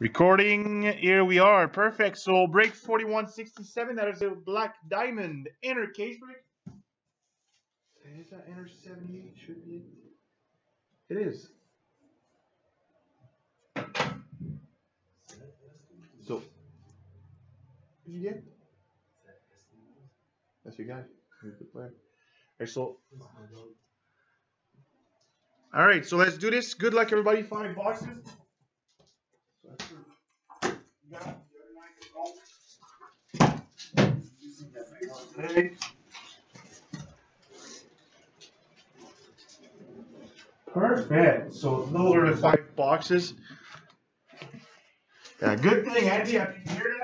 Recording, here we are, perfect. So break 4167, that is a black diamond inner case break. Is that inner 78? Should be it. It is. So, did you get? That's your guy. He's the player. Alright, so. Alright, so let's do this. Good luck, everybody. Five boxes. Perfect. So those are the five boxes. Yeah, good thing, Andy. I can hear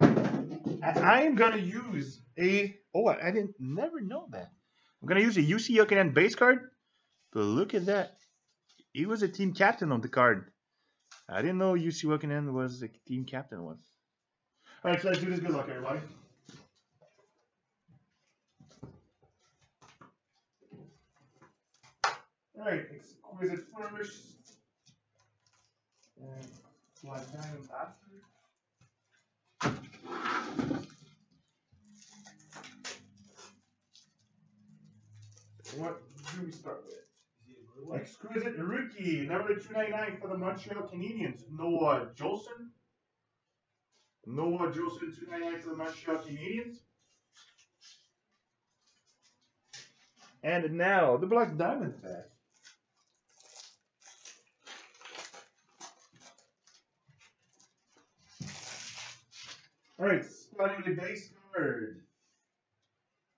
that. I am gonna use a. Oh, I didn't never know that. I'm gonna use a Jussi Jokinen base card. But look at that. He was a team captain on the card. I didn't know Jussi Jokinen was a team captain once. All right, so let's do this. Good luck, everybody. All right, exquisite first. And black diamond after. What do we start with? Exquisite rookie, number 299 for the Montreal Canadiens, Noah Juulsen. Noah Juulsen, 299 for the Montreal Canadiens. And now, the Black Diamond pack. Alright, starting with the base card.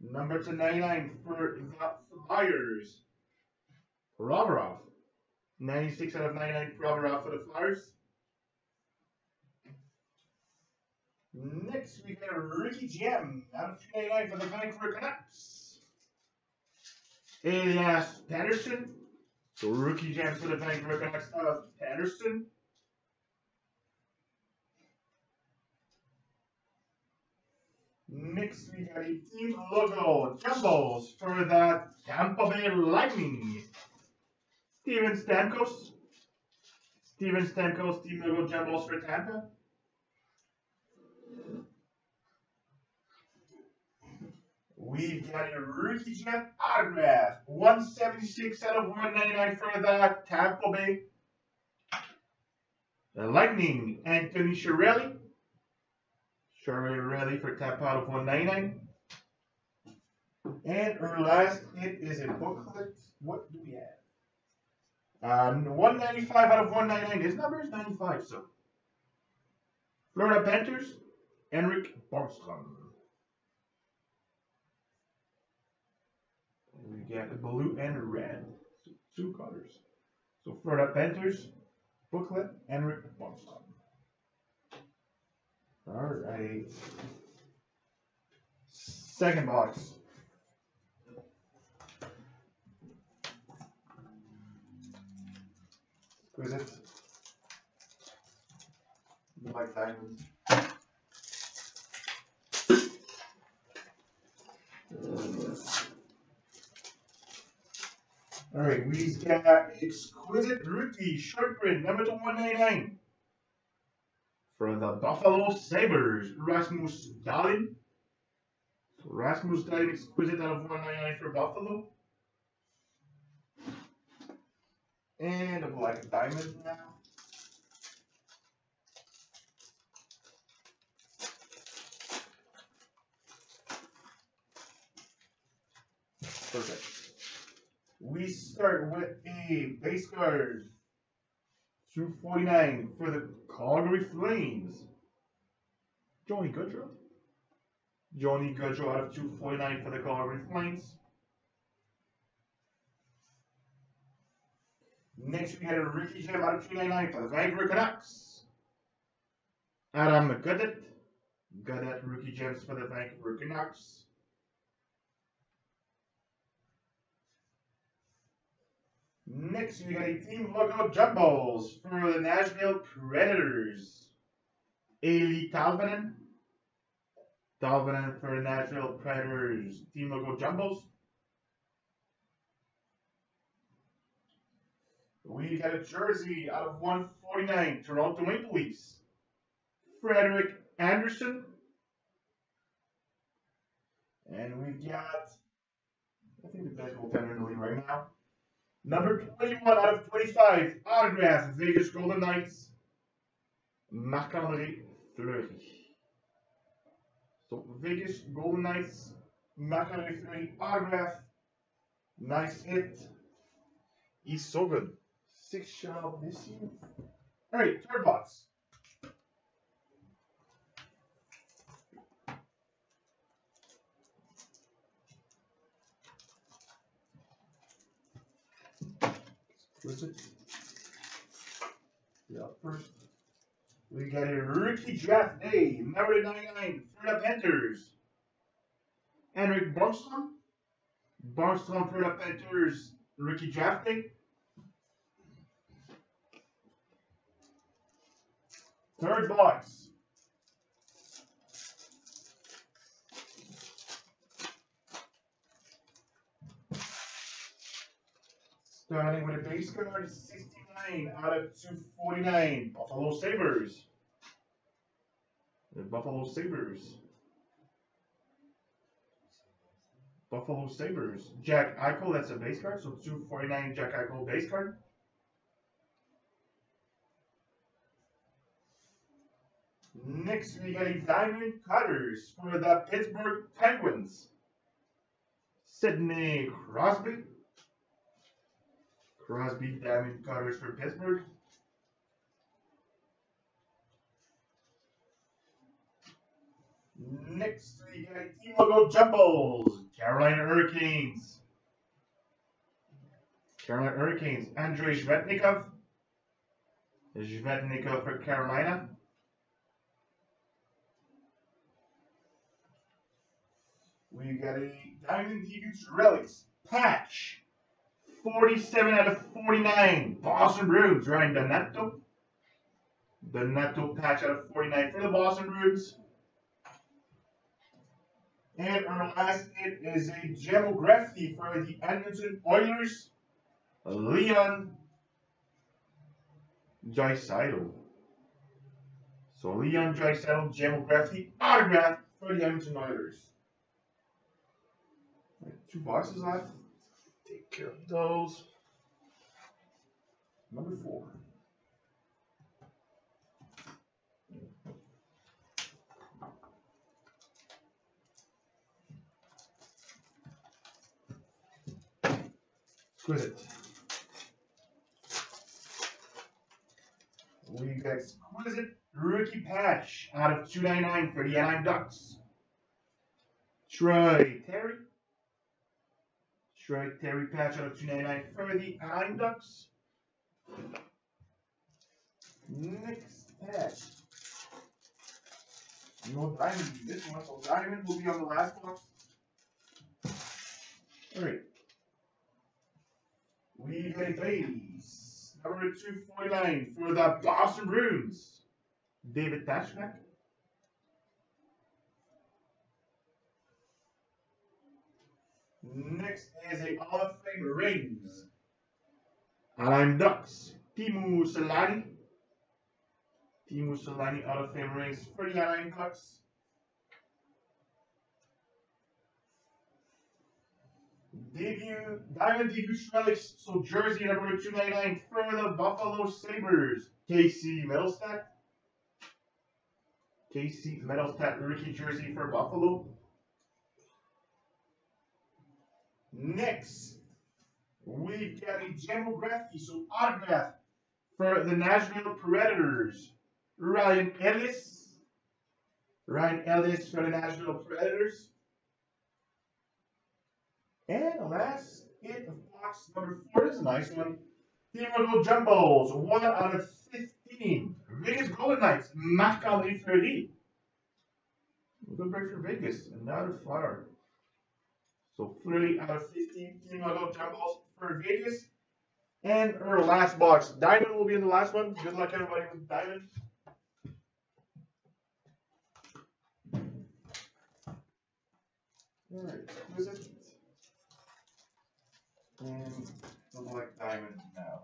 Number 299 for the Flyers. Provorov. 96 out of 99 Provorov for the Flyers. Next, we a Rookie Gem out of 299 for the Vancouver Canucks. Elias Pettersson. So rookie gems for the Vancouver Canucks of Pettersson. Next, we got a team logo jumbos for the Tampa Bay Lightning. Steven Stamkos. Steven Stamkos, team logo jumbos for Tampa. We've got a rookie gem autograph. 176 out of 199 for the Tampa Bay. The Lightning, Anthony Cirelli. Cirelli for Tampa out of 199. And our last hit is a booklet. What do we have? Um, 195 out of 199. His number is 95, so. Florida Panthers, Henrik Borgstrom. We get the blue and red, two colors. So Florida Panthers, booklet, Henrik Borgstrom. All right. Second box. Exquisite. Black diamond. All right, we've got exquisite rookie short print number to 199 for the Buffalo Sabres, Rasmus Dahlin. Rasmus Dahlin exquisite out of 199 for Buffalo. And a black diamond now. Perfect. We start with a base card. 249 for the Calgary Flames. Johnny Gaudreau. Johnny Gaudreau out of 249 for the Calgary Flames. Next, we got a Rookie Gem out of 299 for the Vancouver Canucks. Adam Gaudette. Gaudette Rookie Gems for the Vancouver Canucks. Next, we got a team logo jumbos for the Nashville Predators. Eeli Tolvanen. Tolvanen for the Nashville Predators. Team logo jumbos. We got a jersey out of 149, Toronto Maple Leafs. Frederik Andersen. And we've got, I think the best goaltender in the league right now. Number 21 out of 25, autograph, Vegas Golden Knights. Marc-André Fleury. So Vegas Golden Knights, Marc-André Fleury autograph. Nice hit. He's so good. Six shot this year. Alright, third box. What's it? Yeah, first. We got a rookie draft day, number 99 for the Panthers. Henrik. Borgstrom for the Panthers, rookie draft day. Third box. Starting with a base card, 69 out of 249. Buffalo Sabres. The Buffalo Sabres. Buffalo Sabres. Jack Eichel, that's a base card, so 249 Jack Eichel base card. Next, we got a Diamond Cutters for the Pittsburgh Penguins. Sidney Crosby. Crosby Diamond Cutters for Pittsburgh. Next, we got Team Logo Jumbos. Carolina Hurricanes. Carolina Hurricanes. Andrei Svechnikov. Svechnikov for Carolina. We got a Diamond Eagles Relics patch. 47 out of 49. Boston Bruins. Ryan Donato. Donato patch out of 49 for the Boston Bruins. And our last hit is a gemography for the Edmonton Oilers. Leon Draisaitl. So Leon Draisaitl gemography autograph for the Edmonton Oilers. Two boxes left. Take care of those. Number four. Exquisite. We got exquisite rookie patch out of 299 for the Anaheim Ducks. Troy Terry. Terry patch out of 299 for the Anaheim Ducks. Next patch. No diamond in this one, so diamond will be on the last box. Alright. We got base. Number 249 for the Boston Bruins. David Pastrnak. Next is a Hall of Fame rings. Anaheim Ducks. Teemu Selanne. Teemu Selanne Hall of Fame rings for the Anaheim Ducks. Debut Diamond debut relics, so jersey number 299 for the Buffalo Sabres. Casey Mittelstadt. Casey Mittelstadt rookie jersey for Buffalo. Next, we got a general gemography, so autograph for the Nashville Predators. Ryan Ellis. Ryan Ellis for the Nashville Predators. And last hit of box number four is a nice one. Team Logo Jumbos, one out of 15. Vegas Golden Knights, Marc-André Fleury. Good break for Vegas, another flower. So Fleury out of 15, Team Logo Jumbos for Vegas. And our last box, Diamond will be in the last one. Good luck everybody with Diamond. Alright, who is it? And the black diamond now.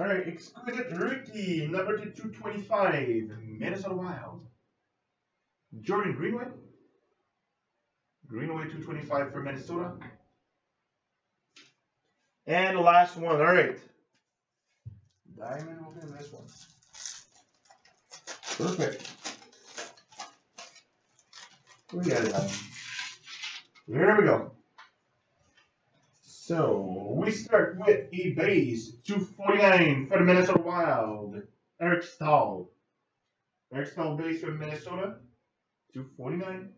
All right, exquisite rookie number to 225, Minnesota Wild. Jordan Greenway. Greenway 225 for Minnesota. And the last one. All right. Diamond be this one. Perfect. We got it. Here we go. So we start with a base 249 for the Minnesota Wild. Eric Staal. Eric Staal base for Minnesota. 249.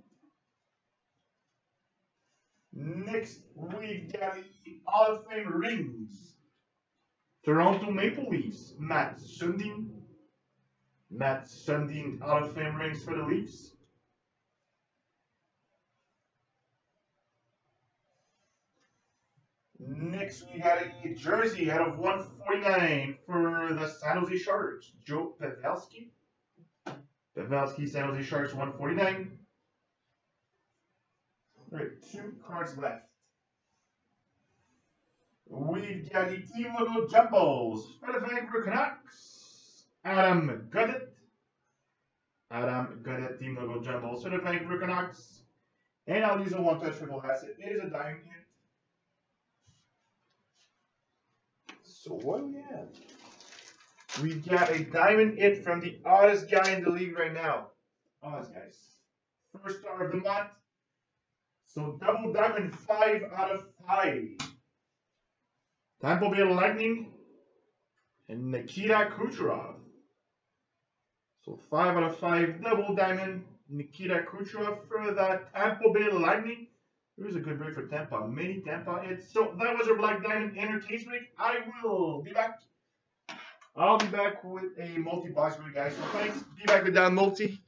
Next, we've got the Hall of Fame rings. Toronto Maple Leafs, Mats Sundin. Mats Sundin Hall of Fame rings for the Leafs. Next, we got a jersey out of 149 for the San Jose Sharks, Joe Pavelski. Pavelski, San Jose Sharks, 149. All right, two cards left. We've got the team logo jumbos for the Vancouver Canucks. Adam Gaudette. Adam Gaudette team logo jumbos for the Vancouver Canucks. And I'll use a one touch triple asset. It is a diamond hit. So what do we have? We've got a diamond hit from the oddest guy in the league right now. Oddest guys. First star of the month. So double diamond five out of five. Tampa Bay Lightning and Nikita Kucherov. So five out of five double diamond Nikita Kucherov for that Tampa Bay Lightning. It was a good break for Tampa. Many Tampa hits. So that was our Black Diamond Entertainment break. I will be back. I'll be back with a multi box for you guys. So thanks. Be back with that multi.